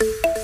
you